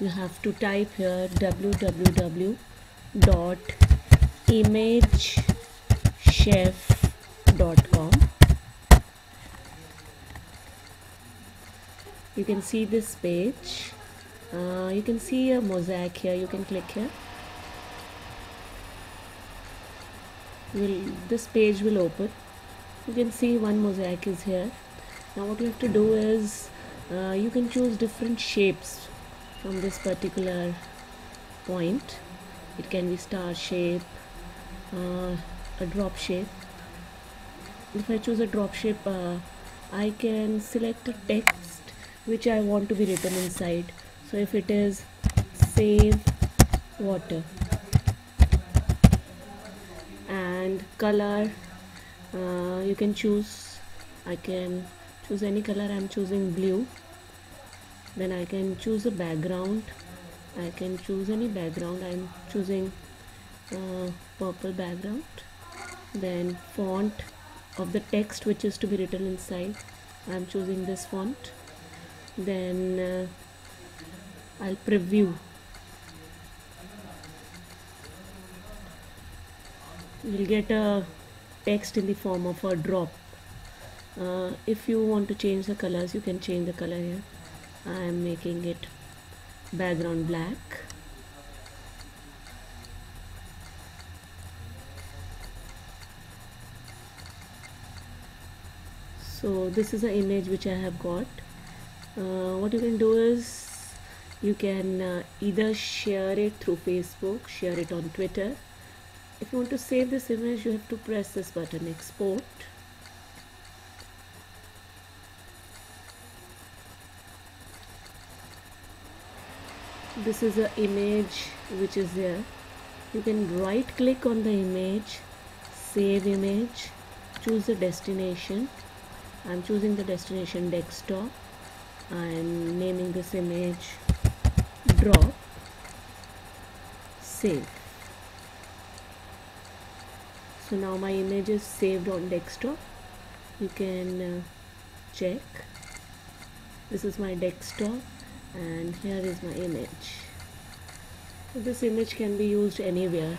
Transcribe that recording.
you have to type here www.imagechef.com you can see this page. Uh, you can see a mosaic here. You can click here. Will this page will open. You can see one mosaic is here. Now what you have to do is uh, you can choose different shapes from this particular point. It can be star shape uh, a drop shape. If I choose a drop shape uh, I can select a text which I want to be written inside. So if it is save water and color uh, you can choose. I can choose any color. I'm choosing blue then I can choose a background. I can choose any background. I'm choosing uh, purple background. Then font of the text which is to be written inside. I'm choosing this font. Then uh, I'll preview. You'll get a text in the form of a drop. Uh, if you want to change the colors you can change the color here I am making it background black. So this is an image which I have got. Uh, what you can do is you can uh, either share it through Facebook share it on Twitter. If you want to save this image you have to press this button export this is an image which is there you can right click on the image save image choose the destination. I'm choosing the destination desktop. I'm naming this image drop save. So now my image is saved on desktop. You can uh, check. This is my desktop and here is my image. This image can be used anywhere